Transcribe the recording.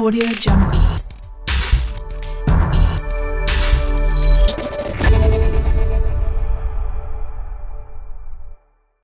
Audio Junkie.